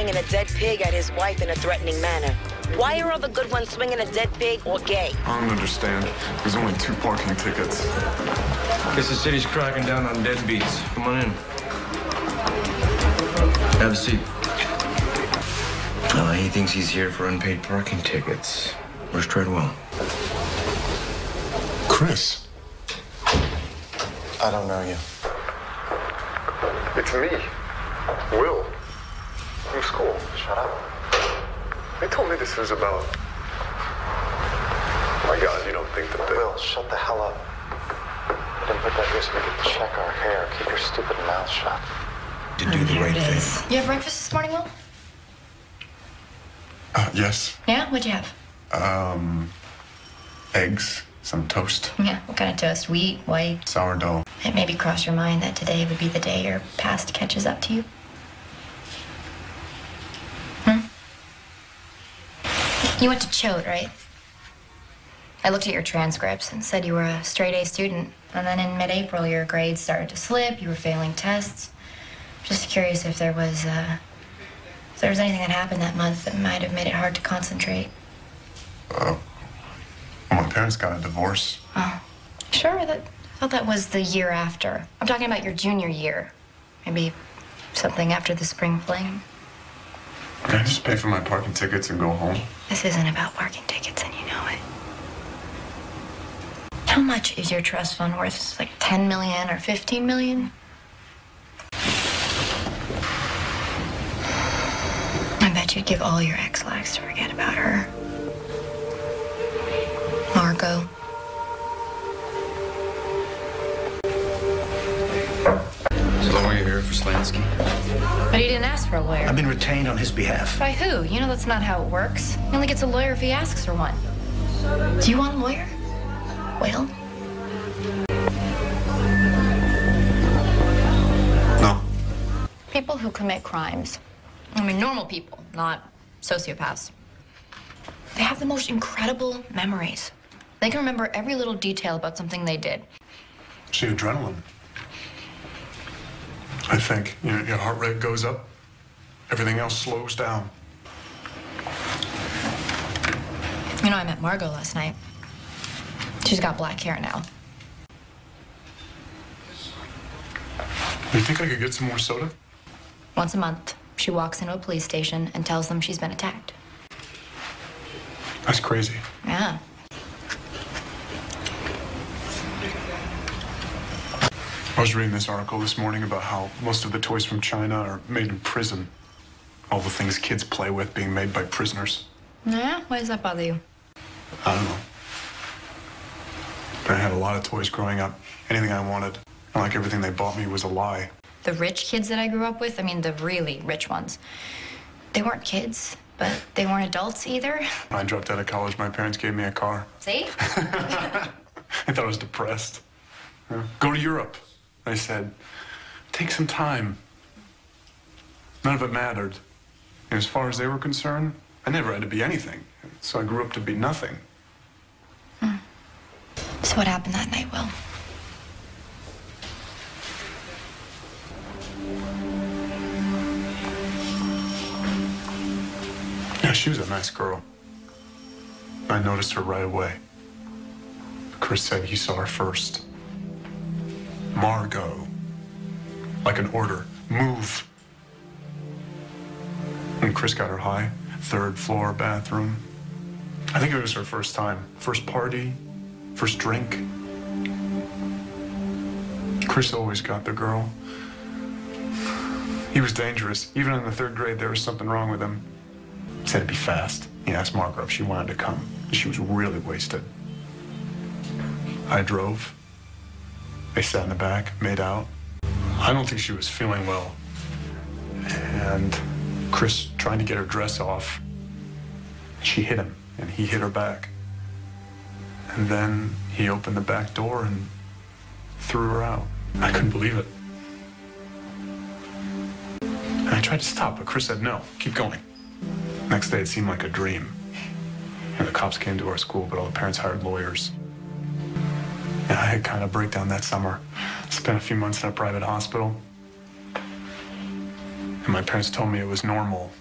swinging a dead pig at his wife in a threatening manner. Why are all the good ones swinging a dead pig or gay? I don't understand. There's only two parking tickets. Guess the city's cracking down on deadbeats. Come on in. Have a seat. Oh, he thinks he's here for unpaid parking tickets. Where's Treadwell? Chris. I don't know you. It's me. Will. From school. Shut up. They told me this was about. My God, you don't think that they. Will, shut the hell up. I didn't put that risk we could check our hair. Keep your stupid mouth shut. To do the right thing. You have breakfast this morning, Will? Uh, yes. Yeah? What'd you have? Um. Eggs, some toast, Yeah, what kind of toast? Wheat, white? sourdough. It maybe crossed your mind that today would be the day your past catches up to you. You went to Choate, right? I looked at your transcripts and said you were a straight A student. And then in mid April, your grades started to slip, you were failing tests. Just curious if there was, uh, if there was anything that happened that month that might have made it hard to concentrate. Well, my parents got a divorce. Oh, sure. That, I thought that was the year after. I'm talking about your junior year. Maybe something after the spring fling. Can I just pay for my parking tickets and go home? This isn't about parking tickets, and you know it. How much is your trust fund worth? It's like 10 million or 15 million? I bet you'd give all your ex-lax to forget about her. Margot. So long you here for Slansky? But he didn't ask for a lawyer. I've been retained on his behalf. By who? You know that's not how it works. He only gets a lawyer if he asks for one. Do you want a lawyer? Well, No. people who commit crimes, I mean normal people, not sociopaths, they have the most incredible memories. They can remember every little detail about something they did. It's the adrenaline. I think. You know, your heart rate goes up, everything else slows down. You know, I met Margot last night. She's got black hair now. You think I could get some more soda? Once a month, she walks into a police station and tells them she's been attacked. That's crazy. Yeah. I was reading this article this morning about how most of the toys from China are made in prison. All the things kids play with being made by prisoners. Yeah? Why does that bother you? I don't know. But I had a lot of toys growing up. Anything I wanted. And like everything they bought me was a lie. The rich kids that I grew up with, I mean, the really rich ones, they weren't kids, but they weren't adults either. When I dropped out of college, my parents gave me a car. See? I thought I was depressed. Go to Europe. I said, take some time. None of it mattered. And as far as they were concerned, I never had to be anything. So I grew up to be nothing. Hmm. So what happened that night, Will? Yeah, she was a nice girl. I noticed her right away. Chris said he saw her first. Margot. Like an order. Move. And Chris got her high. Third floor bathroom. I think it was her first time. First party. First drink. Chris always got the girl. He was dangerous. Even in the third grade, there was something wrong with him. Said it'd be fast. He asked Margaret if she wanted to come. She was really wasted. I drove. They sat in the back, made out. I don't think she was feeling well. And Chris trying to get her dress off. She hit him, and he hit her back. And then he opened the back door and threw her out. I couldn't believe it. And I tried to stop, but Chris said no, keep going. Next day, it seemed like a dream. And the cops came to our school, but all the parents hired lawyers. I had kind of breakdown that summer. Spent a few months in a private hospital. And my parents told me it was normal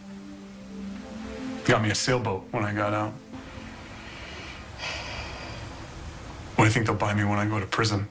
Got me a sailboat when I got out. What do you think they'll buy me when I go to prison?